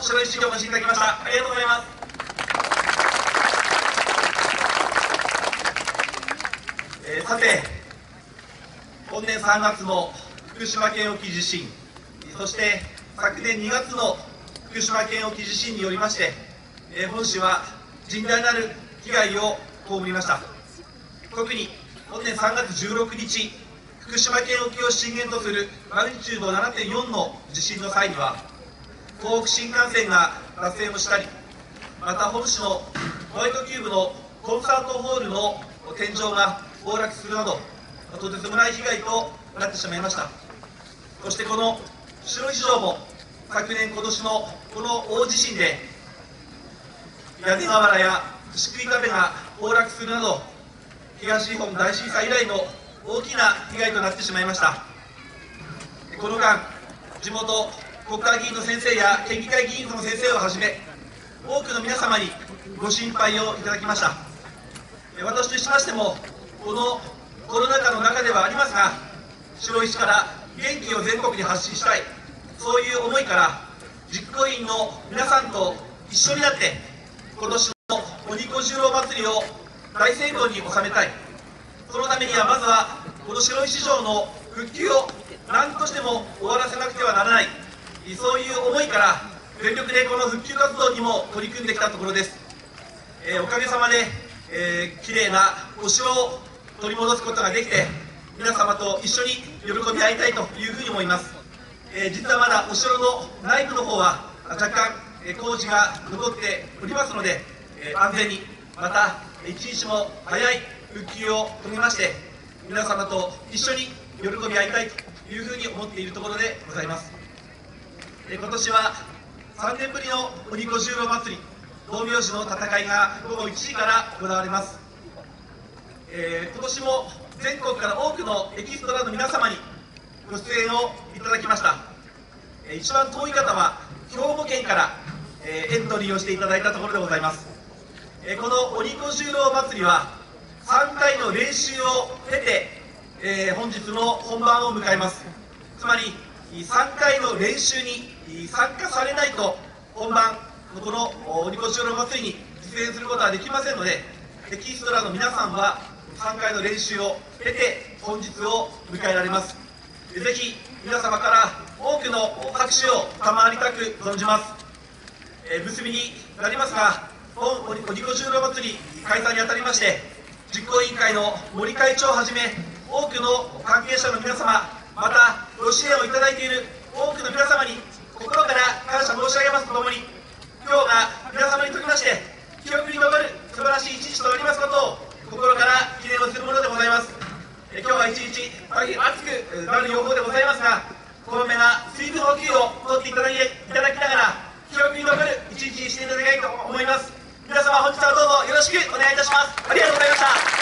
白石市議お越しいただきました。ありがとうございます。えーさて本年3月の福島県沖地震そして昨年2月の福島県沖地震によりまして、えー本市は甚大なる被害を被りました。特に本年3月16日福島県沖を震源とするマグニチュード7.4の地震の際には東北新幹線が脱線をしたりまた本市のホワイトキューブのコンサートホールの天井が崩落するなどとてつもない被害となってしまいました。そしてこの白石城も昨年今年のこの大地震で屋根瓦や漆喰壁が崩落するなど東日本大震災以来の大きな被害となってしまいました。この間地元国会議員の先生や県議会議員の先生をはじめ多くの皆様にご心配をいただきました。私としましてもこのコロナ禍の中ではありますが白石から元気を全国に発信したいそういう思いから実行委員の皆さんと一緒になって今年の鬼子十郎祭りを大成功に収めたい。そのためにはまずはこの白石城の復旧を何としても終わらせなくてはならない。そういう思いから全力でこの復旧活動にも取り組んできたところです、えーおかげさまで、えー、きれいなお城を取り戻すことができて皆様と一緒に喜び合いたいというふうに思います、えー実はまだお城の内部の方は若干、え工事が残っておりますので、え安全にまた一日も早い復旧を遂げまして皆様と一緒に喜び合いたいというふうに思っているところでございます。え今年は3年ぶりの鬼子十郎祭り道明寺の戦いが午後1時から行われます、えー今年も全国から多くのエキストラの皆様にご出演をいただきました、えー一番遠い方は兵庫県から、えーエントリーをしていただいたところでございます、えこの鬼子十郎祭りは3回の練習を経て、え本日の本番を迎えます。つまり3回の練習に参加されないと本番のこの鬼子十郎祭りに実演することはできませんのでエキストラの皆さんは3回の練習を経て本日を迎えられます。ぜひ皆様から多くの拍手を賜りたく存じます。え結びになりますが、本鬼子十郎祭り開催にあたりまして、実行委員会の森会長をはじめ、多くの関係者の皆様、またご支援をいただいている多くの皆様に心から感謝申し上げますとともに、今日が皆様にとりまして、記憶に残る素晴らしい一日となりますことを心から記念をするものでございます。え今日は一日大変暑くなる予報でございますが、こまめな水分補給をとっていただきいただきながら、記憶に残る一日にしていただきたいと思います。皆様本日はどうぞよろしくお願いいたします。ありがとうございました。